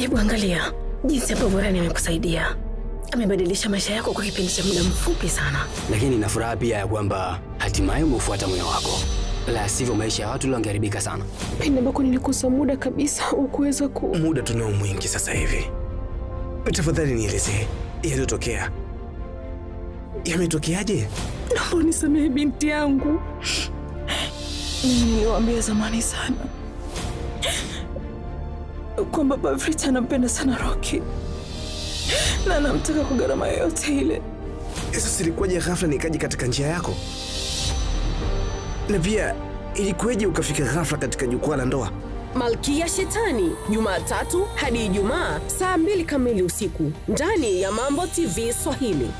Hebu angalia jinsi ambavyo Rani amekusaidia. Amebadilisha maisha yako kwa kipindi cha muda mfupi sana. Lakini nina furaha pia ya kwamba hatimaye umeufuata moyo wako, la sivyo maisha ya watu leo yangeharibika sana. Pindi ambako nilikosa muda kabisa ukuweza ku Muda tunao mwingi sasa hivi. Tafadhali nielezee yaliyotokea. Yametokeaje? Naomba unisamehe binti yangu. Mimi niliwaambia zamani sana kwamba Bavrit anampenda sana Rocky na anamtaka kwa gharama yoyote ile. Sasa ilikuwaje ghafla nikaji katika njia yako? Na pia ilikuwaje ukafika ghafla katika jukwaa la ndoa? Malkia Shetani, Jumatatu hadi Ijumaa saa mbili kamili usiku ndani ya Mambo TV Swahili.